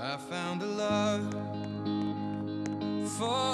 I found a love for